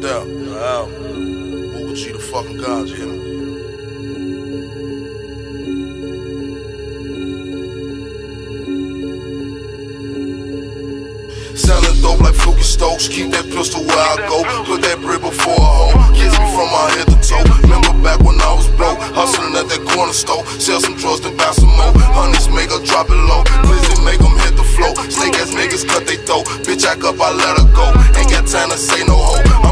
doubt. Wow. Mooka G the fucking God, you me? Selling dope like Flukey Stokes. Keep that pistol where I go. Put that brick before a hoe. Kiss me from my head to toe. Remember back when I was broke. Hustling at that corner store. Sell some drugs, then buy some more. Hundreds make her drop it low. Glizzy make them hit the flow. Snake ass niggas cut they throat. Bitch, act up, I let her go. Ain't got time to say no hoe.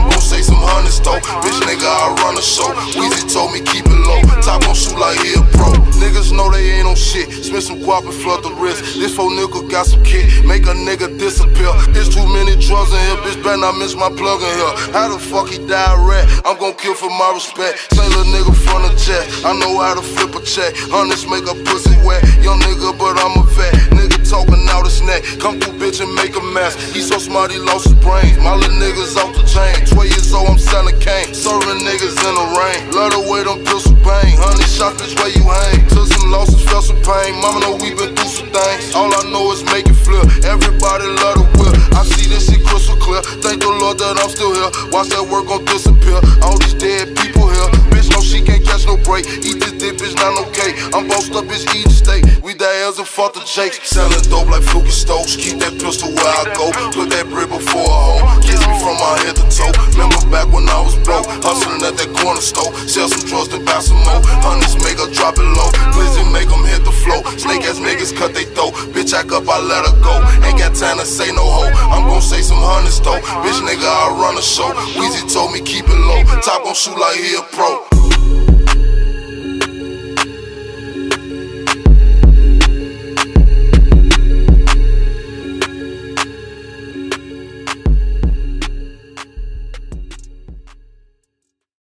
Know they ain't on shit. Spend some guap and flood the wrist. This four nigga got some kick. Make a nigga disappear. There's too many drugs in here, bitch. Better not miss my plug in here. How the fuck he die rat? I'm gon' kill for my respect. Say little nigga from the jet. I know how to flip a check. Hundreds make a pussy wet. Young nigga, but I'm a vet. Nigga talking out his neck. Come through, bitch, and make a mess. He so smart, he lost his brains. My little niggas off the chain. 12 years old, I'm selling cane. Serving niggas in the rain. Love the way them. Honey shots, where you hang. Took some losses, felt some pain. Mama know we been through some things. All I know is make it flip. Everybody love the whip. I see this shit crystal clear. Thank the Lord that I'm still here. Watch that work gon' disappear. All these dead people here. Bitch, no, she can't catch no break. Eat this dip, bitch, not okay. I'm bossed up, bitch, eat steak. We die as and fought the Jakes. Selling dope like Flukey Stokes. Keep that pistol where I go. Put that brick before a hoe. That corner store. Sell some drugs, then buy some more. Hundreds make her drop it low. Glizzy make them hit the flow. Snake ass niggas cut they throat. Bitch, act up, I let her go. Ain't got time to say no hoe. I'm gon' say some hundreds though. Bitch, nigga, I run the show. Weezy told me keep it low. Top gon' shoot like he a pro.